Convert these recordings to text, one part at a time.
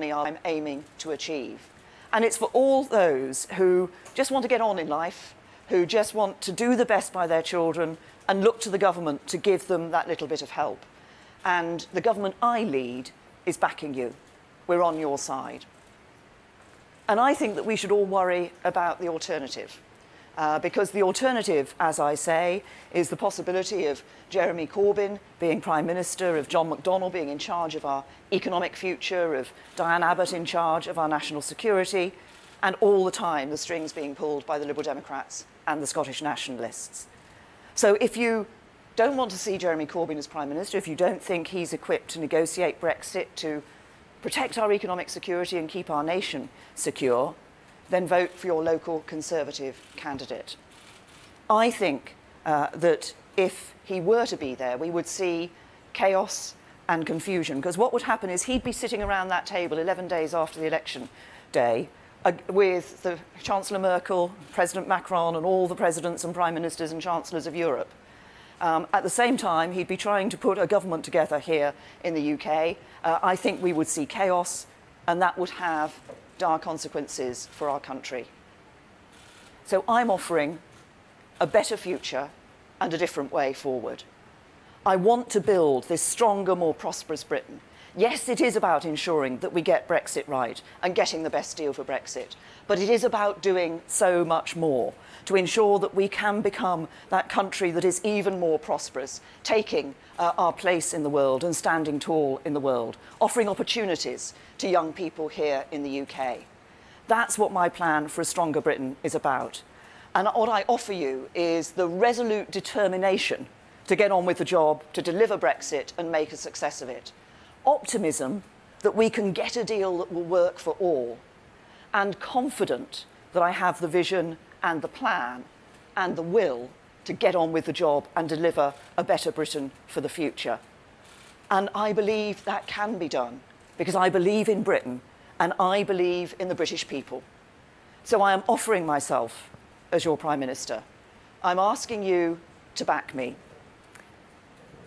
I'm aiming to achieve. And it's for all those who just want to get on in life, who just want to do the best by their children and look to the government to give them that little bit of help. And the government I lead is backing you. We're on your side. And I think that we should all worry about the alternative. Uh, because the alternative, as I say, is the possibility of Jeremy Corbyn being Prime Minister, of John McDonnell being in charge of our economic future, of Diane Abbott in charge of our national security, and all the time the strings being pulled by the Liberal Democrats and the Scottish nationalists. So if you don't want to see Jeremy Corbyn as Prime Minister, if you don't think he's equipped to negotiate Brexit to protect our economic security and keep our nation secure, then vote for your local Conservative candidate. I think uh, that if he were to be there, we would see chaos and confusion, because what would happen is he'd be sitting around that table 11 days after the election day uh, with the Chancellor Merkel, President Macron, and all the presidents and prime ministers and chancellors of Europe. Um, at the same time, he'd be trying to put a government together here in the UK. Uh, I think we would see chaos, and that would have dire consequences for our country. So I'm offering a better future and a different way forward. I want to build this stronger, more prosperous Britain. Yes, it is about ensuring that we get Brexit right and getting the best deal for Brexit, but it is about doing so much more to ensure that we can become that country that is even more prosperous, taking uh, our place in the world and standing tall in the world, offering opportunities to young people here in the UK. That's what my plan for a stronger Britain is about. And what I offer you is the resolute determination to get on with the job, to deliver Brexit and make a success of it. Optimism that we can get a deal that will work for all, and confident that I have the vision and the plan and the will to get on with the job and deliver a better Britain for the future. And I believe that can be done because I believe in Britain and I believe in the British people. So I am offering myself as your Prime Minister. I'm asking you to back me.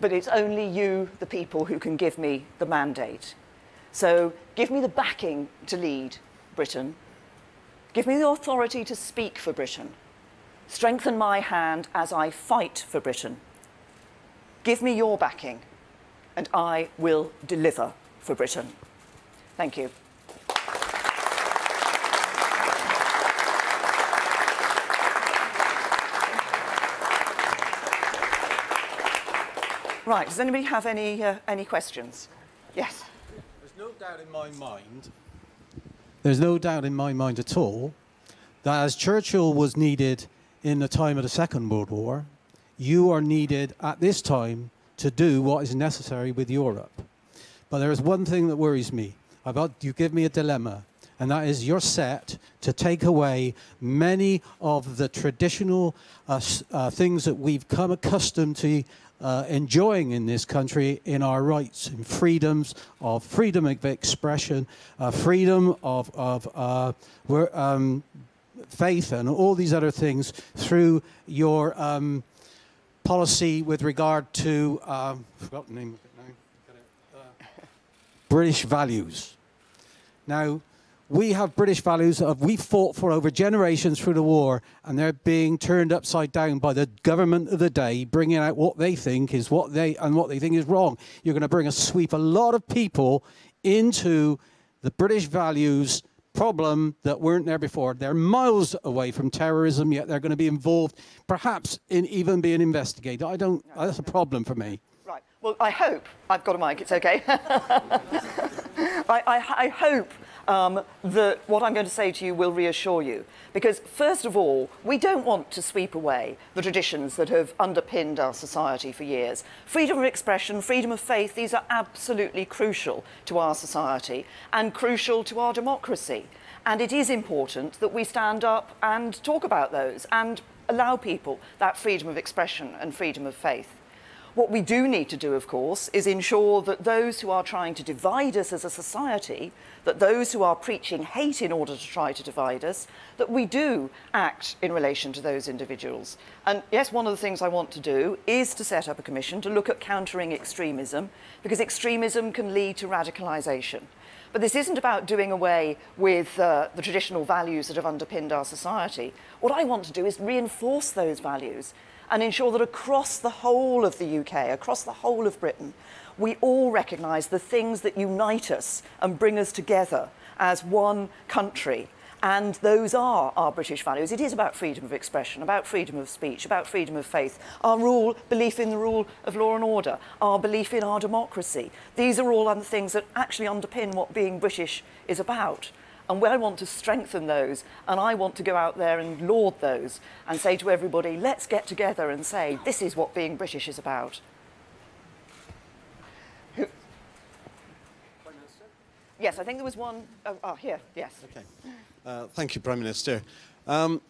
But it's only you, the people, who can give me the mandate. So give me the backing to lead Britain Give me the authority to speak for Britain. Strengthen my hand as I fight for Britain. Give me your backing, and I will deliver for Britain. Thank you. Right, does anybody have any, uh, any questions? Yes. There's no doubt in my mind there's no doubt in my mind at all that as Churchill was needed in the time of the Second World War, you are needed at this time to do what is necessary with Europe. But there is one thing that worries me. About you give me a dilemma, and that is you're set to take away many of the traditional uh, uh, things that we've come accustomed to uh, enjoying in this country in our rights and freedoms of freedom of expression, uh, freedom of, of uh, um, faith, and all these other things through your um, policy with regard to, um, name of it now, uh, British values. Now, we have British values that we fought for over generations through the war, and they're being turned upside down by the government of the day, bringing out what they think is what they and what they think is wrong. You're going to bring a sweep a lot of people into the British values problem that weren't there before. They're miles away from terrorism, yet they're going to be involved, perhaps in even being investigated. I don't. That's a problem for me. Right. Well, I hope I've got a mic. It's okay. I, I, I hope um, that what I'm going to say to you will reassure you. Because, first of all, we don't want to sweep away the traditions that have underpinned our society for years. Freedom of expression, freedom of faith, these are absolutely crucial to our society and crucial to our democracy. And it is important that we stand up and talk about those and allow people that freedom of expression and freedom of faith. What we do need to do, of course, is ensure that those who are trying to divide us as a society, that those who are preaching hate in order to try to divide us, that we do act in relation to those individuals. And yes, one of the things I want to do is to set up a commission to look at countering extremism, because extremism can lead to radicalisation. But this isn't about doing away with uh, the traditional values that have underpinned our society. What I want to do is reinforce those values and ensure that across the whole of the UK, across the whole of Britain, we all recognise the things that unite us and bring us together as one country. And those are our British values. It is about freedom of expression, about freedom of speech, about freedom of faith, our rule, belief in the rule of law and order, our belief in our democracy. These are all things that actually underpin what being British is about. And I want to strengthen those, and I want to go out there and laud those and say to everybody, let's get together and say, this is what being British is about. Yes, I think there was one. Oh, oh here, yes. Okay. Uh, thank you, Prime Minister. Um,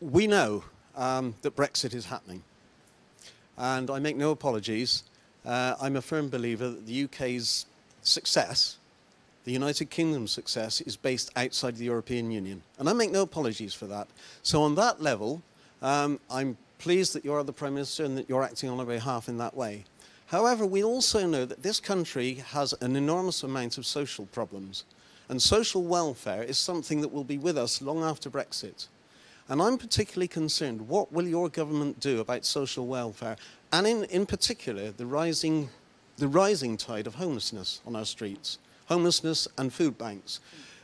we know um, that Brexit is happening, and I make no apologies. Uh, I'm a firm believer that the UK's success the United Kingdom's success is based outside the European Union. And I make no apologies for that. So on that level, um, I'm pleased that you're the Prime Minister and that you're acting on our behalf in that way. However, we also know that this country has an enormous amount of social problems. And social welfare is something that will be with us long after Brexit. And I'm particularly concerned, what will your government do about social welfare? And in, in particular, the rising, the rising tide of homelessness on our streets homelessness and food banks.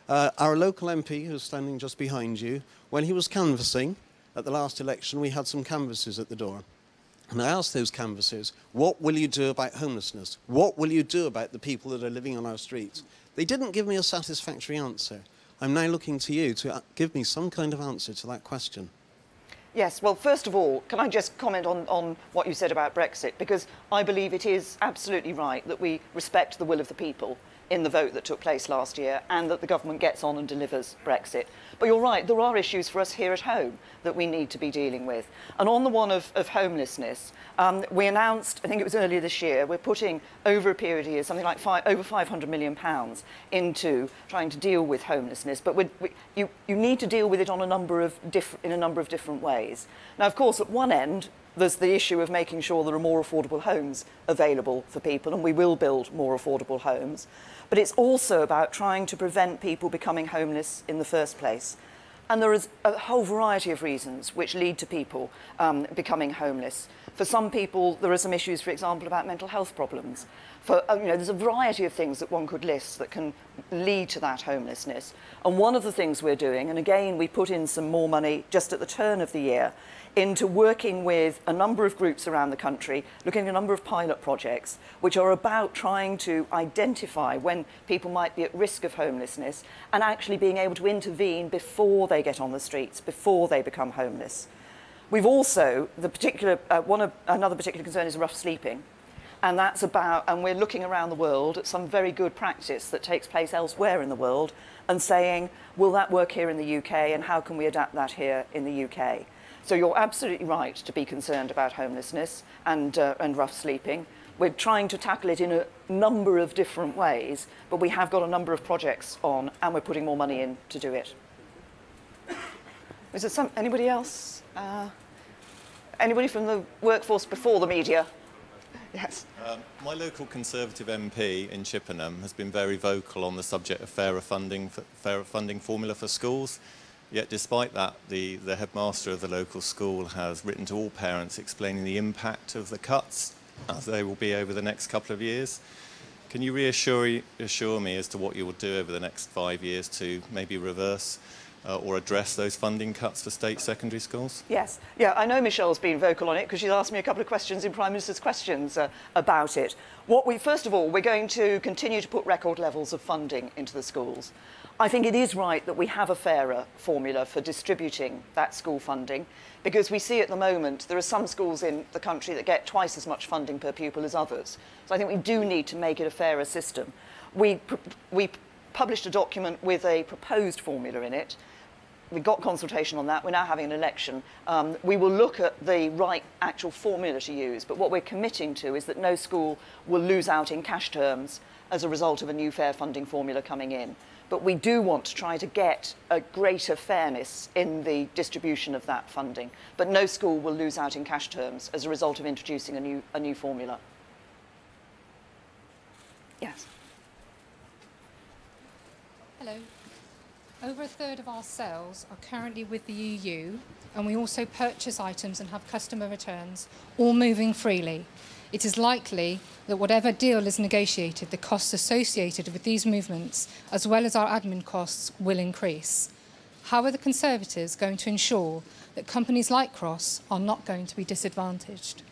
Uh, our local MP, who's standing just behind you, when he was canvassing at the last election, we had some canvassers at the door. And I asked those canvassers, what will you do about homelessness? What will you do about the people that are living on our streets? They didn't give me a satisfactory answer. I'm now looking to you to uh, give me some kind of answer to that question. Yes, well, first of all, can I just comment on, on what you said about Brexit? Because I believe it is absolutely right that we respect the will of the people in the vote that took place last year and that the government gets on and delivers Brexit. But you're right, there are issues for us here at home that we need to be dealing with. And on the one of, of homelessness, um, we announced, I think it was earlier this year, we're putting over a period of years something like over 500 million pounds into trying to deal with homelessness. But we, you, you need to deal with it on a number of in a number of different ways. Now, of course, at one end, there's the issue of making sure there are more affordable homes available for people, and we will build more affordable homes. But it's also about trying to prevent people becoming homeless in the first place. And there is a whole variety of reasons which lead to people um, becoming homeless. For some people, there are some issues, for example, about mental health problems. For, uh, you know, there's a variety of things that one could list that can lead to that homelessness. And one of the things we're doing, and again, we put in some more money just at the turn of the year, into working with a number of groups around the country, looking at a number of pilot projects, which are about trying to identify when people might be at risk of homelessness and actually being able to intervene before they get on the streets, before they become homeless. We've also, the particular, uh, one of, another particular concern is rough sleeping. And that's about, and we're looking around the world at some very good practice that takes place elsewhere in the world and saying, will that work here in the UK and how can we adapt that here in the UK? So you're absolutely right to be concerned about homelessness and, uh, and rough sleeping. We're trying to tackle it in a number of different ways, but we have got a number of projects on and we're putting more money in to do it. Is there some, anybody else? Uh, anybody from the workforce before the media? Yes. Um, my local Conservative MP in Chippenham has been very vocal on the subject of fairer funding, fairer funding formula for schools. Yet despite that, the, the headmaster of the local school has written to all parents explaining the impact of the cuts as they will be over the next couple of years. Can you reassure, assure me as to what you will do over the next five years to maybe reverse uh, or address those funding cuts for state secondary schools? Yes. Yeah, I know Michelle's been vocal on it because she's asked me a couple of questions in Prime Minister's questions uh, about it. What we, first of all, we're going to continue to put record levels of funding into the schools. I think it is right that we have a fairer formula for distributing that school funding because we see at the moment there are some schools in the country that get twice as much funding per pupil as others. So I think we do need to make it a fairer system. We, we published a document with a proposed formula in it we got consultation on that. We're now having an election. Um, we will look at the right actual formula to use, but what we're committing to is that no school will lose out in cash terms as a result of a new fair funding formula coming in. But we do want to try to get a greater fairness in the distribution of that funding. But no school will lose out in cash terms as a result of introducing a new, a new formula. Yes. Hello. Over a third of our sales are currently with the EU, and we also purchase items and have customer returns, all moving freely. It is likely that whatever deal is negotiated, the costs associated with these movements, as well as our admin costs, will increase. How are the Conservatives going to ensure that companies like Cross are not going to be disadvantaged?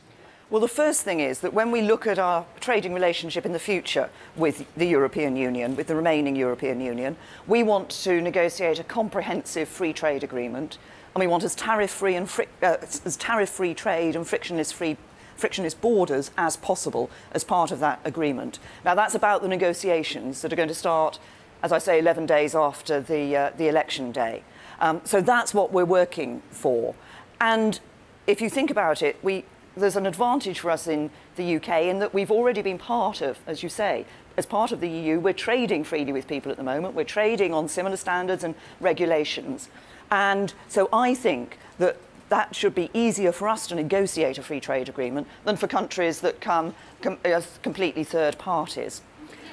Well, the first thing is that when we look at our trading relationship in the future with the European Union, with the remaining European Union, we want to negotiate a comprehensive free trade agreement, and we want as tariff-free and uh, as tariff-free trade and frictionless-free frictionless borders as possible as part of that agreement. Now, that's about the negotiations that are going to start, as I say, 11 days after the, uh, the election day. Um, so that's what we're working for. And if you think about it, we, there's an advantage for us in the UK in that we've already been part of, as you say, as part of the EU, we're trading freely with people at the moment. We're trading on similar standards and regulations. And so I think that that should be easier for us to negotiate a free trade agreement than for countries that come com- as completely third parties.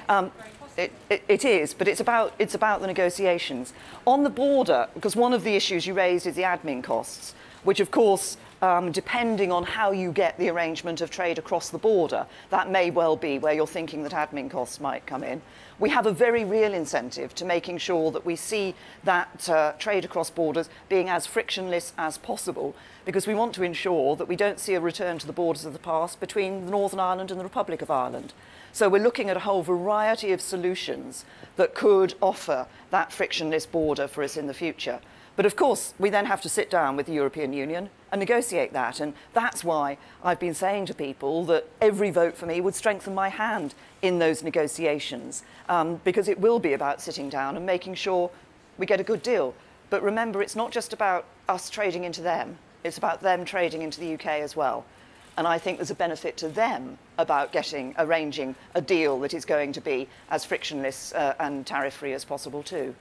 Um, it, it, it is, but it's about, it's about the negotiations. On the border, because one of the issues you raised is the admin costs, which of course um, depending on how you get the arrangement of trade across the border, that may well be where you're thinking that admin costs might come in. We have a very real incentive to making sure that we see that uh, trade across borders being as frictionless as possible because we want to ensure that we don't see a return to the borders of the past between Northern Ireland and the Republic of Ireland. So we're looking at a whole variety of solutions that could offer that frictionless border for us in the future. But of course, we then have to sit down with the European Union and negotiate that. And that's why I've been saying to people that every vote for me would strengthen my hand in those negotiations, um, because it will be about sitting down and making sure we get a good deal. But remember, it's not just about us trading into them, it's about them trading into the UK as well. And I think there's a benefit to them about getting, arranging a deal that is going to be as frictionless uh, and tariff free as possible, too.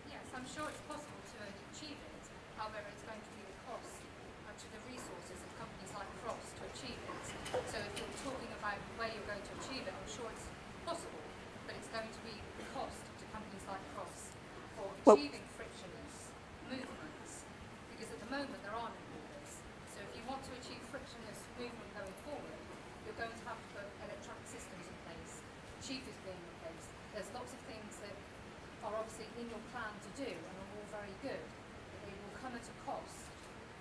well, achieving frictionless movements, because at the moment there are no borders. So if you want to achieve frictionless movement going forward, you're going to have to put electronic systems in place. CHIEF is being replaced. There's lots of things that are obviously in your plan to do and are all very good, but they will come at a cost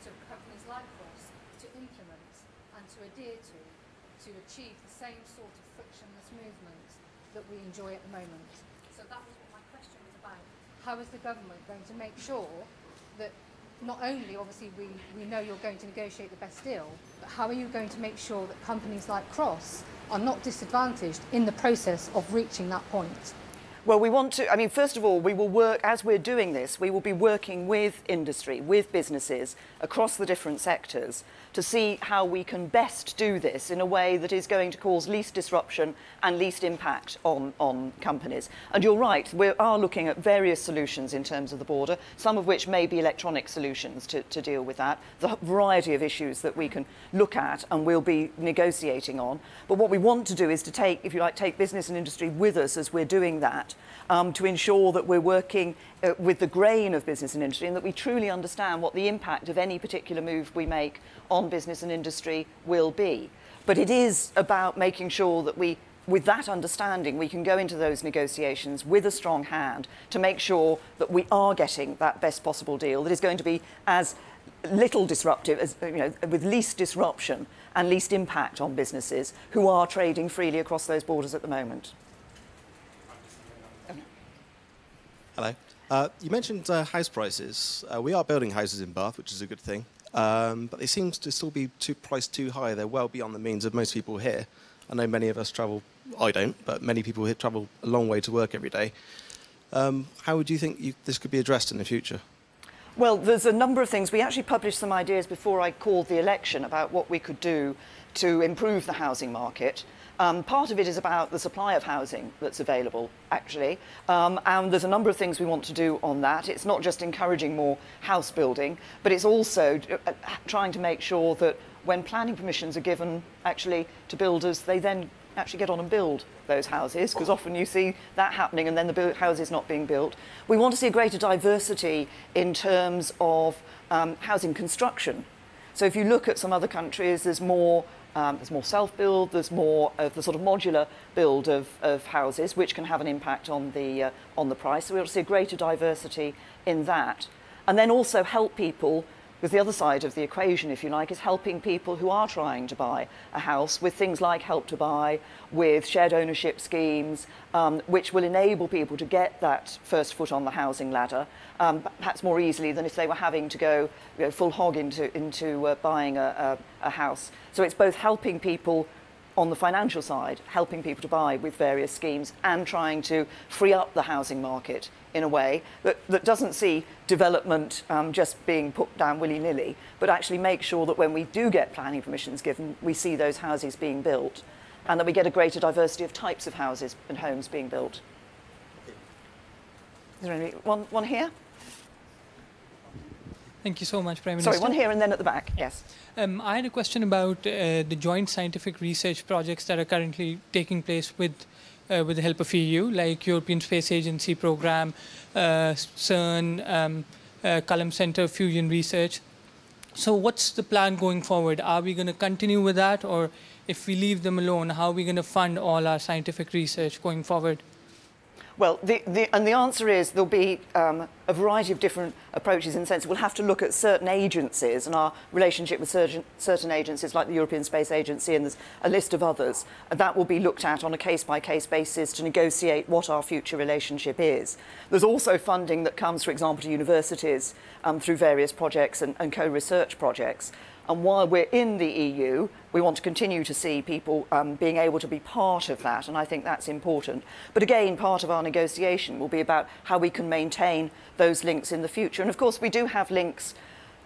to companies like Cross to implement and to adhere to to achieve the same sort of frictionless movement enjoy at the moment. So that was what my question was about how is the government going to make sure that not only obviously we, we know you're going to negotiate the best deal, but how are you going to make sure that companies like Cross are not disadvantaged in the process of reaching that point? Well, we want to, I mean, first of all, we will work, as we're doing this, we will be working with industry, with businesses across the different sectors to see how we can best do this in a way that is going to cause least disruption and least impact on, on companies. And you're right, we are looking at various solutions in terms of the border, some of which may be electronic solutions to, to deal with that, the variety of issues that we can look at and we'll be negotiating on. But what we want to do is to take, if you like, take business and industry with us as we're doing that um, to ensure that we're working uh, with the grain of business and industry and that we truly understand what the impact of any particular move we make on business and industry will be. But it is about making sure that we, with that understanding, we can go into those negotiations with a strong hand to make sure that we are getting that best possible deal that is going to be as little disruptive, as, you know, with least disruption and least impact on businesses who are trading freely across those borders at the moment. Hello. Uh, you mentioned uh, house prices. Uh, we are building houses in Bath, which is a good thing, um, but they seem to still be too priced too high. They're well beyond the means of most people here. I know many of us travel. I don't, but many people here travel a long way to work every day. Um, how would you think you, this could be addressed in the future? Well, there's a number of things. We actually published some ideas before I called the election about what we could do to improve the housing market. Um, part of it is about the supply of housing that's available, actually. Um, and there's a number of things we want to do on that. It's not just encouraging more house building, but it's also uh, trying to make sure that when planning permissions are given actually to builders, they then actually get on and build those houses because often you see that happening and then the houses not being built. We want to see a greater diversity in terms of um, housing construction. So if you look at some other countries, there's more um, there's more self-build, there's more of the sort of modular build of, of houses, which can have an impact on the, uh, on the price. So we want to see a greater diversity in that. And then also help people because the other side of the equation, if you like, is helping people who are trying to buy a house with things like Help to Buy, with shared ownership schemes, um, which will enable people to get that first foot on the housing ladder, um, perhaps more easily than if they were having to go you know, full hog into, into uh, buying a, a, a house. So it's both helping people on the financial side, helping people to buy with various schemes and trying to free up the housing market in a way that, that doesn't see development um, just being put down willy-nilly, but actually make sure that when we do get planning permissions given, we see those houses being built and that we get a greater diversity of types of houses and homes being built. Is there any, one, one here? Thank you so much, Prime Minister. Sorry, one here and then at the back, yes. Um, I had a question about uh, the joint scientific research projects that are currently taking place with uh, with the help of EU, like European Space Agency program, uh, CERN, um, uh, Culham Center Fusion Research. So what's the plan going forward? Are we going to continue with that, or if we leave them alone, how are we going to fund all our scientific research going forward? Well, the, the, and the answer is there'll be um, a variety of different approaches in the sense we'll have to look at certain agencies and our relationship with certain, certain agencies like the European Space Agency and there's a list of others. And that will be looked at on a case-by-case -case basis to negotiate what our future relationship is. There's also funding that comes, for example, to universities um, through various projects and, and co-research projects. And while we're in the EU, we want to continue to see people um, being able to be part of that, and I think that's important. But again, part of our negotiation will be about how we can maintain those links in the future. And of course, we do have links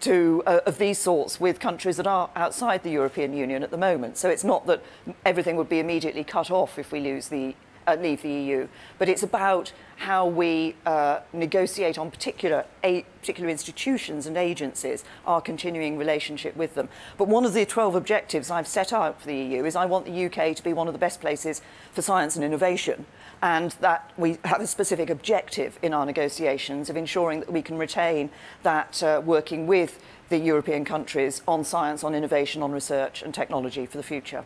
to, uh, of these sorts with countries that are outside the European Union at the moment. So it's not that everything would be immediately cut off if we lose the uh, leave the EU, but it's about how we uh, negotiate on particular, a, particular institutions and agencies, our continuing relationship with them. But one of the 12 objectives I've set out for the EU is I want the UK to be one of the best places for science and innovation, and that we have a specific objective in our negotiations of ensuring that we can retain that uh, working with the European countries on science, on innovation, on research and technology for the future.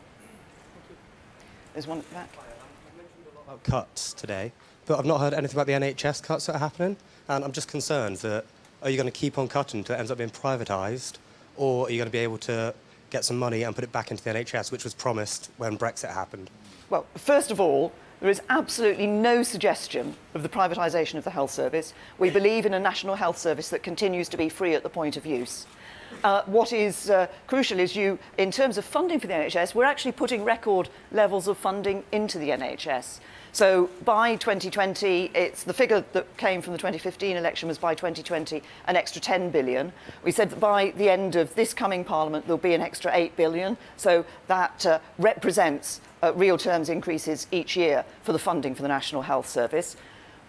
There's one at the back about cuts today, but I've not heard anything about the NHS cuts that are happening. And I'm just concerned that are you going to keep on cutting until it ends up being privatised, or are you going to be able to get some money and put it back into the NHS, which was promised when Brexit happened? Well, first of all, there is absolutely no suggestion of the privatisation of the health service. We believe in a national health service that continues to be free at the point of use. Uh, what is uh, crucial is you, in terms of funding for the NHS, we're actually putting record levels of funding into the NHS. So by 2020, it's the figure that came from the 2015 election was by 2020 an extra 10 billion. We said that by the end of this coming parliament there'll be an extra 8 billion. So that uh, represents uh, real terms increases each year for the funding for the National Health Service.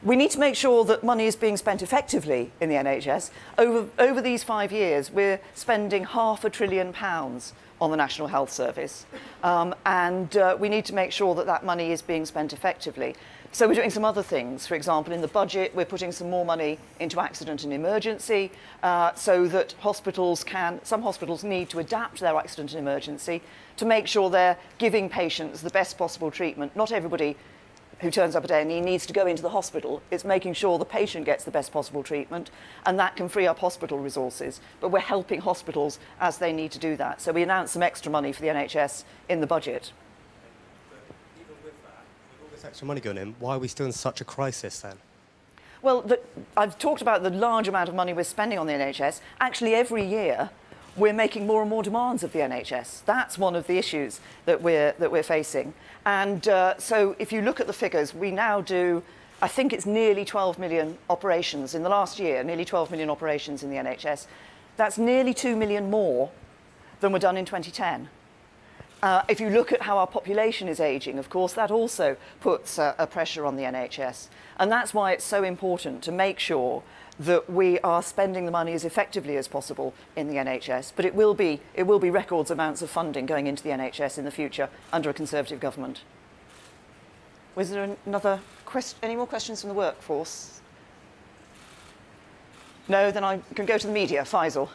We need to make sure that money is being spent effectively in the NHS. Over, over these five years, we're spending half a trillion pounds on the National Health Service. Um, and uh, we need to make sure that that money is being spent effectively. So we're doing some other things. For example, in the budget, we're putting some more money into accident and emergency uh, so that hospitals can, some hospitals need to adapt their accident and emergency to make sure they're giving patients the best possible treatment. Not everybody who turns up at A&E needs to go into the hospital. It's making sure the patient gets the best possible treatment, and that can free up hospital resources. But we're helping hospitals as they need to do that. So we announced some extra money for the NHS in the budget. But even with that, with all this extra money going in, why are we still in such a crisis then? Well, the, I've talked about the large amount of money we're spending on the NHS. Actually, every year, we're making more and more demands of the NHS. That's one of the issues that we're, that we're facing. And uh, so if you look at the figures, we now do I think it's nearly 12 million operations in the last year, nearly 12 million operations in the NHS. That's nearly 2 million more than were done in 2010. Uh, if you look at how our population is ageing, of course, that also puts uh, a pressure on the NHS. And that's why it's so important to make sure that we are spending the money as effectively as possible in the NHS. But it will be, it will be records amounts of funding going into the NHS in the future under a Conservative government. Was there another question? Any more questions from the workforce? No, then I can go to the media. Faisal.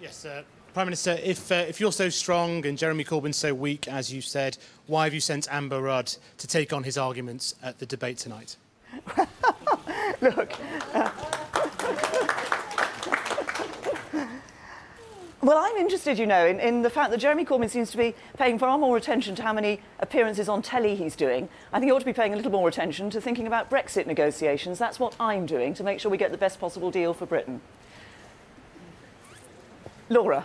Yes, uh, Prime Minister, if, uh, if you're so strong and Jeremy Corbyn's so weak, as you said, why have you sent Amber Rudd to take on his arguments at the debate tonight? Look. Uh, well, I'm interested, you know, in, in the fact that Jeremy Corbyn seems to be paying far more attention to how many appearances on telly he's doing. I think he ought to be paying a little more attention to thinking about Brexit negotiations. That's what I'm doing to make sure we get the best possible deal for Britain. Laura.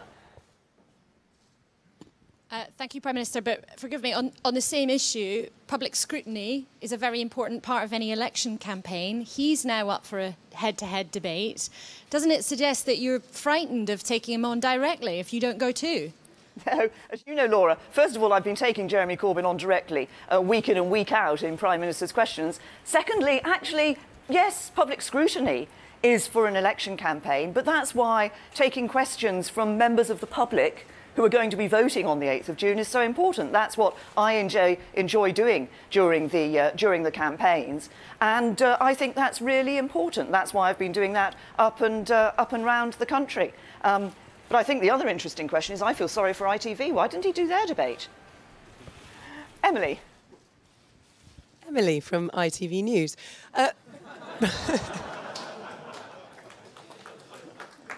Uh, thank you, Prime Minister. But forgive me, on, on the same issue, public scrutiny is a very important part of any election campaign. He's now up for a head to head debate. Doesn't it suggest that you're frightened of taking him on directly if you don't go too? No, as you know, Laura, first of all, I've been taking Jeremy Corbyn on directly, uh, week in and week out in Prime Minister's questions. Secondly, actually, yes, public scrutiny is for an election campaign, but that's why taking questions from members of the public who are going to be voting on the 8th of June is so important. That's what I and enjoy, enjoy doing during the, uh, during the campaigns. And uh, I think that's really important. That's why I've been doing that up and, uh, up and round the country. Um, but I think the other interesting question is I feel sorry for ITV. Why didn't he do their debate? Emily. Emily from ITV News.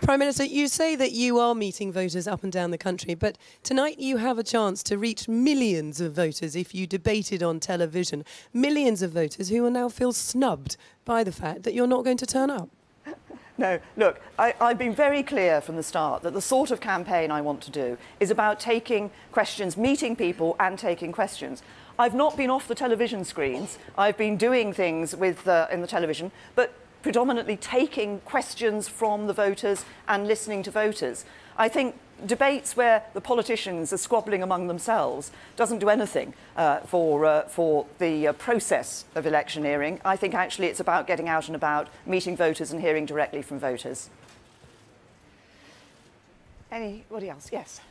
Prime Minister, you say that you are meeting voters up and down the country, but tonight you have a chance to reach millions of voters if you debated on television. Millions of voters who will now feel snubbed by the fact that you're not going to turn up. No, look, I, have been very clear from the start that the sort of campaign I want to do is about taking questions, meeting people and taking questions. I've not been off the television screens. I've been doing things with, uh, in the television, but predominantly taking questions from the voters and listening to voters. I think debates where the politicians are squabbling among themselves doesn't do anything uh, for, uh, for the uh, process of electioneering. I think actually it's about getting out and about, meeting voters and hearing directly from voters. Anybody else? Yes.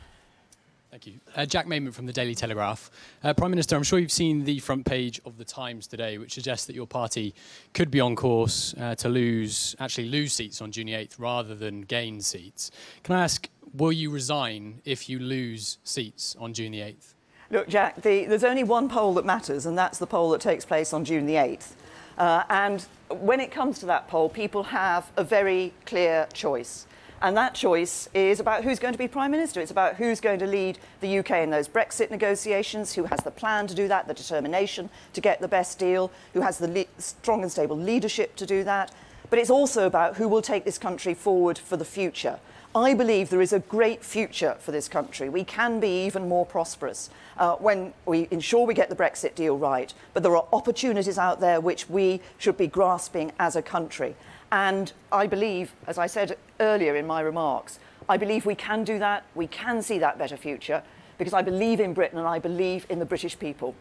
Thank you. Uh, Jack Maidment from the Daily Telegraph. Uh, Prime Minister, I'm sure you've seen the front page of the Times today, which suggests that your party could be on course uh, to lose, actually lose seats on June 8th rather than gain seats. Can I ask, will you resign if you lose seats on June the 8th? Look, Jack, the, there's only one poll that matters, and that's the poll that takes place on June the 8th. Uh, and when it comes to that poll, people have a very clear choice. And that choice is about who's going to be Prime Minister. It's about who's going to lead the UK in those Brexit negotiations, who has the plan to do that, the determination to get the best deal, who has the strong and stable leadership to do that. But it's also about who will take this country forward for the future. I believe there is a great future for this country. We can be even more prosperous uh, when we ensure we get the Brexit deal right. But there are opportunities out there which we should be grasping as a country. And I believe, as I said earlier in my remarks, I believe we can do that, we can see that better future, because I believe in Britain and I believe in the British people.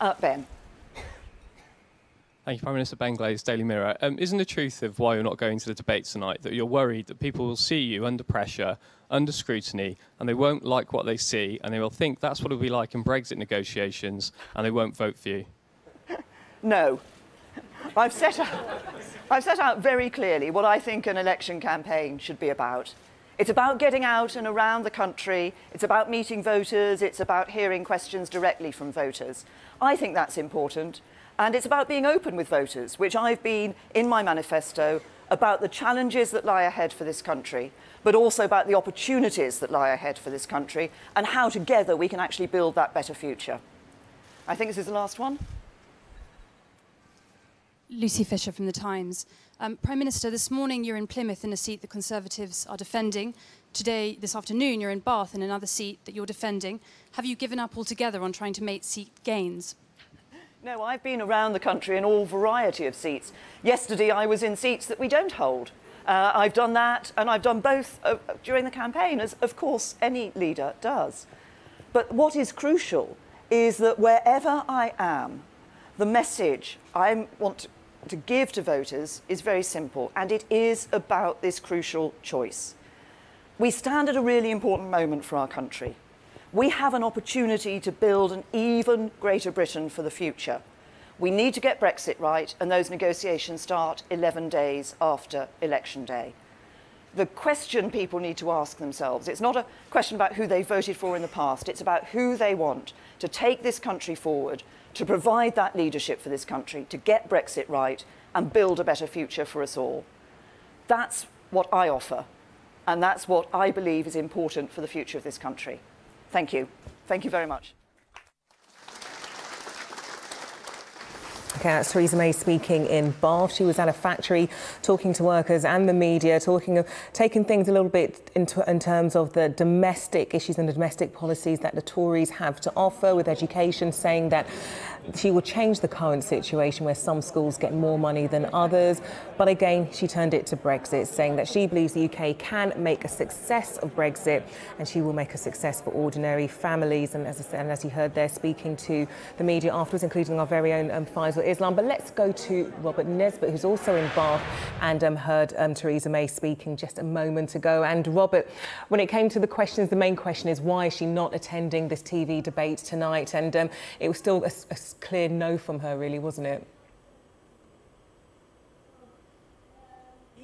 Uh, ben. Thank you, Prime Minister Ben Glaze, Daily Mirror. Um, isn't the truth of why you're not going to the debate tonight that you're worried that people will see you under pressure, under scrutiny, and they won't like what they see, and they will think that's what it'll be like in Brexit negotiations, and they won't vote for you? No. I've set out, I've set out very clearly what I think an election campaign should be about. It's about getting out and around the country. It's about meeting voters. It's about hearing questions directly from voters. I think that's important. And it's about being open with voters, which I've been in my manifesto about the challenges that lie ahead for this country, but also about the opportunities that lie ahead for this country and how together we can actually build that better future. I think this is the last one. Lucy Fisher from The Times. Um, Prime Minister, this morning you're in Plymouth in a seat the Conservatives are defending. Today, this afternoon, you're in Bath in another seat that you're defending. Have you given up altogether on trying to make seat gains? No, I've been around the country in all variety of seats. Yesterday, I was in seats that we don't hold. Uh, I've done that, and I've done both uh, during the campaign, as of course any leader does. But what is crucial is that wherever I am, the message I want to give to voters is very simple, and it is about this crucial choice. We stand at a really important moment for our country. We have an opportunity to build an even greater Britain for the future. We need to get Brexit right, and those negotiations start 11 days after election day. The question people need to ask themselves, it's not a question about who they voted for in the past, it's about who they want to take this country forward, to provide that leadership for this country, to get Brexit right, and build a better future for us all. That's what I offer, and that's what I believe is important for the future of this country. Thank you. Thank you very much. Okay, that's Theresa May speaking in Bath. She was at a factory talking to workers and the media, talking of taking things a little bit in terms of the domestic issues and the domestic policies that the Tories have to offer with education, saying that she will change the current situation where some schools get more money than others. But again, she turned it to Brexit, saying that she believes the UK can make a success of Brexit and she will make a success for ordinary families. And as, and as you heard there, speaking to the media afterwards, including our very own um, Faisal Islam. But let's go to Robert Nisbet, who's also in Bath and um, heard um, Theresa May speaking just a moment ago. And Robert, when it came to the questions, the main question is why is she not attending this TV debate tonight? And um, it was still a, a clear no from her, really, wasn't it?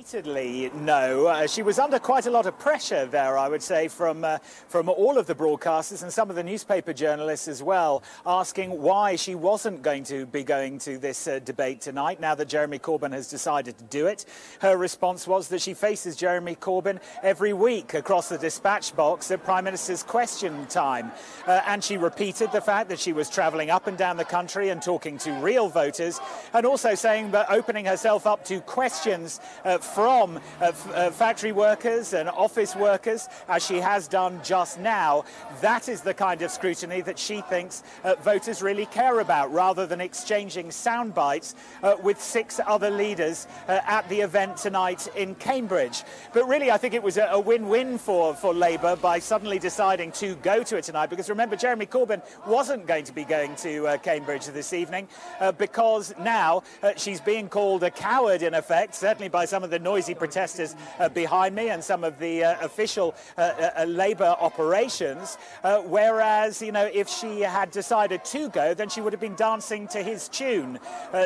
Repeatedly no. Uh, she was under quite a lot of pressure there, I would say, from, uh, from all of the broadcasters and some of the newspaper journalists as well, asking why she wasn't going to be going to this uh, debate tonight now that Jeremy Corbyn has decided to do it. Her response was that she faces Jeremy Corbyn every week across the dispatch box at Prime Minister's question time. Uh, and she repeated the fact that she was travelling up and down the country and talking to real voters, and also saying that opening herself up to questions uh, from uh, uh, factory workers and office workers, as she has done just now. That is the kind of scrutiny that she thinks uh, voters really care about, rather than exchanging sound bites uh, with six other leaders uh, at the event tonight in Cambridge. But really, I think it was a win-win for, for Labour by suddenly deciding to go to it tonight, because remember, Jeremy Corbyn wasn't going to be going to uh, Cambridge this evening, because now she's being called a coward, in effect, certainly by some of the noisy protesters uh, behind me and some of the uh, official uh, uh, uh Labour operations. Uh, whereas, you know, if she had decided to go, then she would have been dancing to his tune.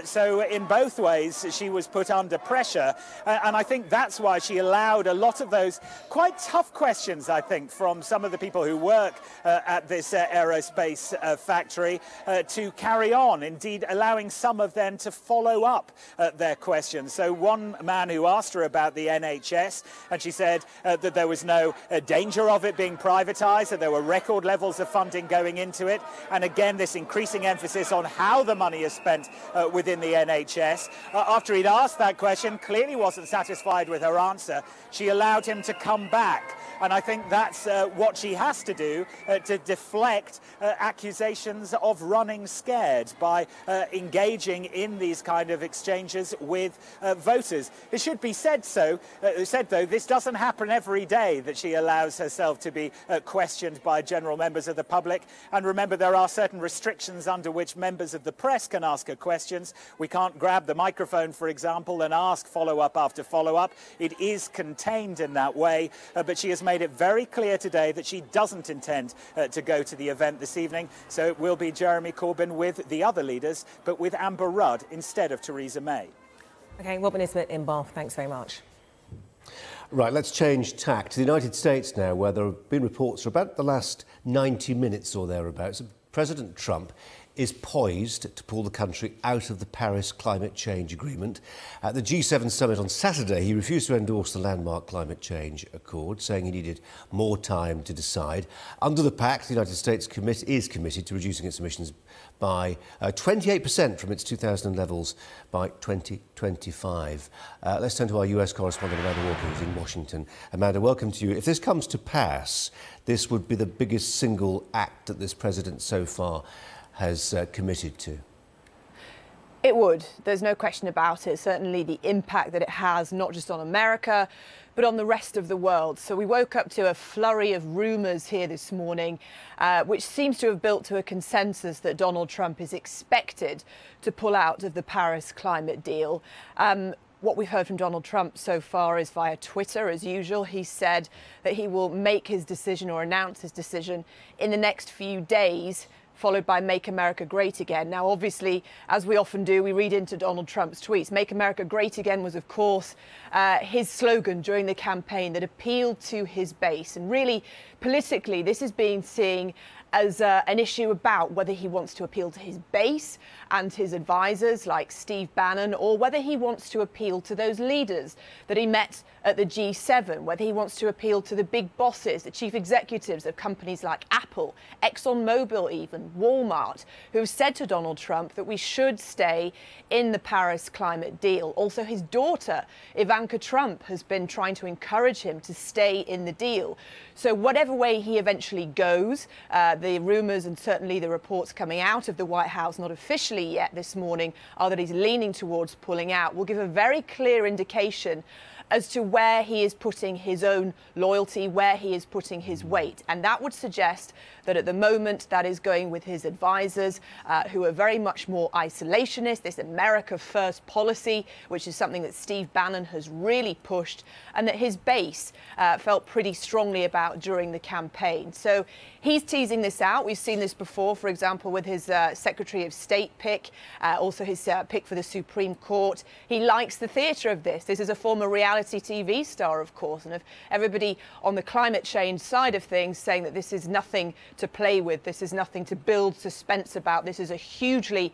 so, in both ways, she was put under pressure. and I think that's why she allowed a lot of those quite tough questions, I think, from some of the people who work at this aerospace factory to carry on. Indeed, allowing some of them to follow up their questions. So, one man who asked about the NHS, and she said uh, that there was no uh, danger of it being privatised, that there were record levels of funding going into it, and again, this increasing emphasis on how the money is spent uh, within the NHS. Uh, after he'd asked that question, clearly wasn't satisfied with her answer. She allowed him to come back and I think that's uh, what she has to do uh, to deflect accusations of running scared by engaging in these kind of exchanges with voters. It should be said so. Uh, said though, this doesn't happen every day that she allows herself to be questioned by general members of the public. And remember, there are certain restrictions under which members of the press can ask her questions. We can't grab the microphone, for example, and ask follow-up after follow-up. It is contained in that way, but she has made it very clear today that she doesn't intend uh, to go to the event this evening. So it will be Jeremy Corbyn with the other leaders, but with Amber Rudd instead of Theresa May. OK, Robin Nisbet in Bath, thanks very much. Right, let's change tack to the United States now, where there have been reports for about the last 90 minutes or thereabouts. President Trump is poised to pull the country out of the Paris Climate Change Agreement. At the G7 summit on Saturday, he refused to endorse the landmark climate change accord, saying he needed more time to decide. Under the pact, the United States commit, is committed to reducing its emissions by uh, 28% from its 2000 levels by 2025. Uh, let's turn to our US correspondent, Amanda Walker, who's in Washington. Amanda, welcome to you. If this comes to pass, this would be the biggest single act that this president so far has uh, committed to. It would. There's no question about it. Certainly the impact that it has, not just on America, but on the rest of the world. So we woke up to a flurry of rumours here this morning, uh, which seems to have built to a consensus that Donald Trump is expected to pull out of the Paris climate deal. Um, what we've heard from Donald Trump so far is via Twitter, as usual. He said that he will make his decision or announce his decision in the next few days followed by Make America Great Again. Now, obviously, as we often do, we read into Donald Trump's tweets. Make America Great Again was, of course, uh, his slogan during the campaign that appealed to his base. And really, politically, this is being seen as uh, an issue about whether he wants to appeal to his base and his advisors like Steve Bannon, or whether he wants to appeal to those leaders that he met at the G7, whether he wants to appeal to the big bosses, the chief executives of companies like Apple, ExxonMobil, even Walmart, who have said to Donald Trump that we should stay in the Paris climate deal. Also, his daughter, Ivanka Trump, has been trying to encourage him to stay in the deal. So, whatever way he eventually goes, uh, the rumours and certainly the reports coming out of the White House, not officially yet this morning, are that he's leaning towards pulling out, will give a very clear indication as to where he is putting his own loyalty, where he is putting his weight. And that would suggest that at the moment that is going with his advisors, uh, who are very much more isolationist, this America First policy, which is something that Steve Bannon has really pushed, and that his base uh, felt pretty strongly about during the campaign. So he's teasing this out. We've seen this before, for example, with his uh, Secretary of State pick, uh, also his uh, pick for the Supreme Court. He likes the theatre of this. This is a former reality TV star, of course, and of everybody on the climate change side of things saying that this is nothing to play with, this is nothing to build suspense about, this is a hugely